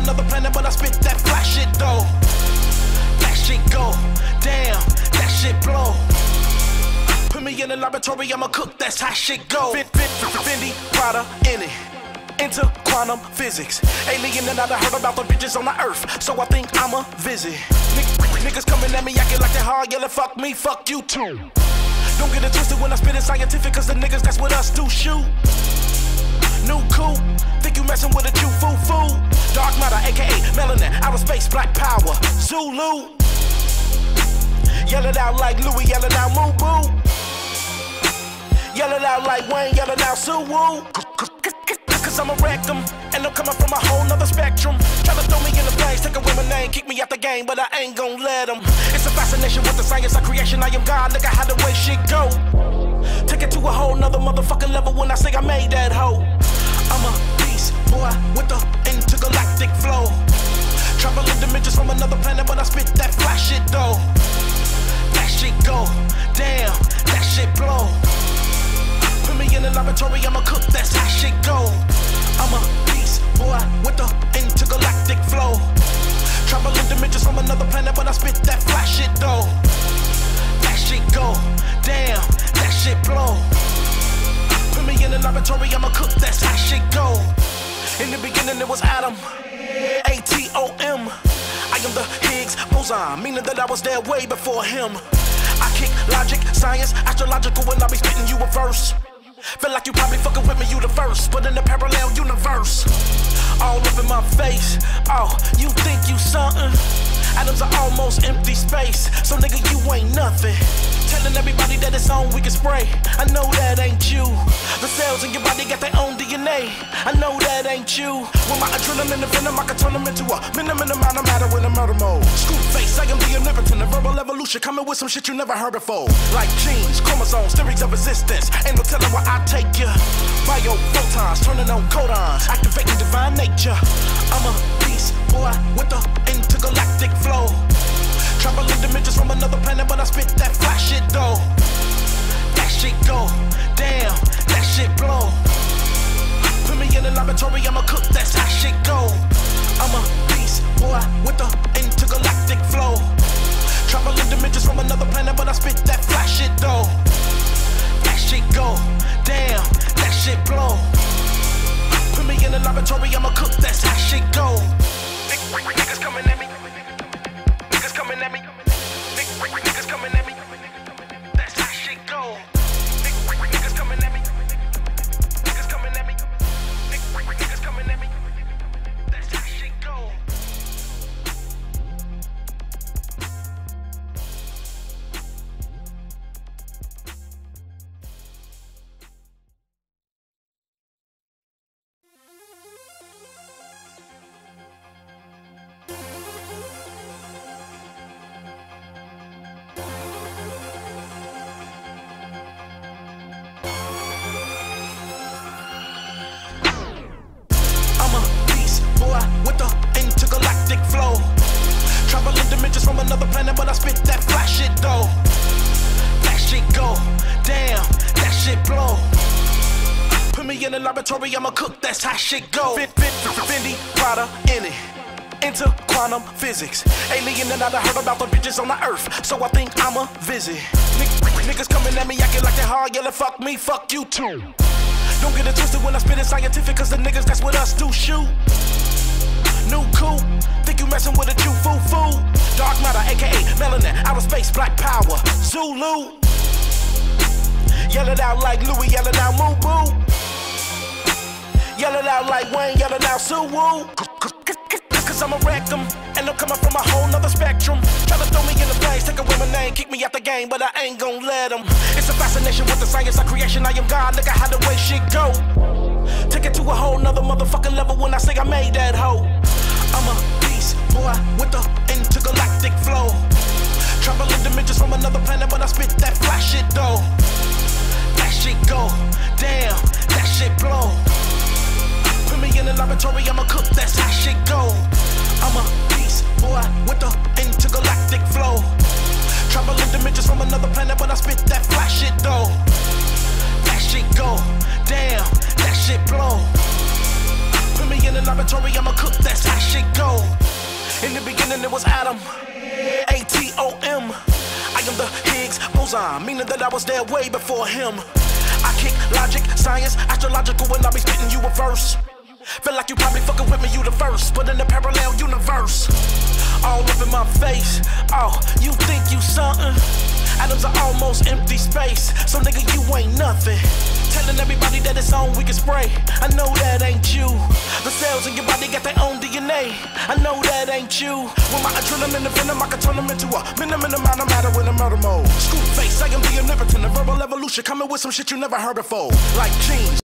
another planet, but I spit that fly shit though. That shit go, damn, that shit blow. Put me in the laboratory, I'ma cook, that's how shit go. Fit, fit, Fendi, Prada, in it. Into quantum physics. Alien and I done heard about the bitches on the earth, so I think I'ma visit. Niggas coming at me, acting like they hard, yelling, fuck me, fuck you too. Don't get it twisted when I spit it scientific, cause the niggas that's with us do shoot. New cool, think you messing with a cute foo foo. Dark matter, aka melanin, outer space, black power. Zulu. Yell it out like Louis, yell it out Moo Boo. Yell it out like Wayne, yell it out Sue Woo. Cause I'ma and I'm coming from a whole nother spectrum. Try to throw me in the flames, take away my name, kick me out the game, but I ain't gon' let them. It's a fascination with the science of creation, I am God, look at how the way shit go. Take it to a whole nother motherfucking level when I say I made that hoe. I'm a beast, boy, with the intergalactic flow. Traveling dimensions from another planet, but I spit that fly shit though. That shit go, damn, that shit blow. Put me in the laboratory, I'ma cook, that's how shit go. I'm a beast, boy, with the intergalactic flow. Traveling dimensions from another planet, but I spit that fly shit though. That shit go, damn, that shit blow. Put me in the laboratory, I'ma cook, In the beginning, it was Adam, A T O M. I am the Higgs boson, meaning that I was there way before him. I kick logic, science, astrological, and I be spitting you a verse. Feel like you probably fucking with me, you the first, but in a parallel universe. All up in my face. Oh, you think you something? Atoms are almost empty space, so nigga, you ain't nothing. Telling everybody that it's on, we can spray. I know that ain't you. The cells in your body got their own DNA. I know that ain't you. With my adrenaline and venom, I can turn them into a minimum amount of matter in a murder mode. Screw face, I am the omnipotent, a verbal evolution coming with some shit you never heard before. Like genes, chromosomes, theories of resistance. Ain't no telling where I take ya. Bio photons, turning on codons, activating divine nature. I'm a beast, boy, with the intergalactic laboratory, I'ma cook, that's how shit go. Planet, but I spit that fly shit though. That shit go, damn, that shit blow. Put me in the laboratory, I'ma cook, that's how shit go. Fendi, Prada, in it. Into quantum physics. Alien and I heard about the bitches on the earth, so I think I'ma visit. Nick- Niggas coming at me, acting like they hard, yelling, fuck me, fuck you too. Don't get it twisted when I spit it scientific, cause the niggas that's what us do shoot. New cool, think you messing with a cute foo foo. Dark matter, aka melanin, outer space, black power. Zulu. Yell it out like Louis, yell it out Moo Boo. Yell it out like Wayne, yell it out Sue Woo. Cause I'ma them, and I'm coming from a whole nother spectrum. Try to throw me in the flames, take away my name, kick me out the game, but I ain't gon' let them. It's a fascination with the science of creation, I am God, look at how the way shit go. Take it to a whole nother motherfucking level when I say I made that hoe. I'm a beast, boy, with the intergalactic flow. Traveling dimensions from another planet, but I spit that fly shit though. That shit go, damn, that shit blow. Put me in the laboratory, I'ma cook, that's name was Adam. A T O M. I am the Higgs boson, meaning that I was there way before him. I kick logic, science, astrological and I be spitting you a verse. Feel like you probably fucking with me, you the first, but in a parallel universe. All up in my face, oh, you think you something? Atoms are almost empty space, so nigga, you ain't nothing. Telling everybody that it's on, we can spray. I know that ain't you. The cells in your body got their own DNA. I know that ain't you. With my adrenaline and venom, I can turn them into a minimum amount of matter in a murder mode. Screw face, I am the omnipotent, a verbal evolution coming with some shit you never heard before. Like genes.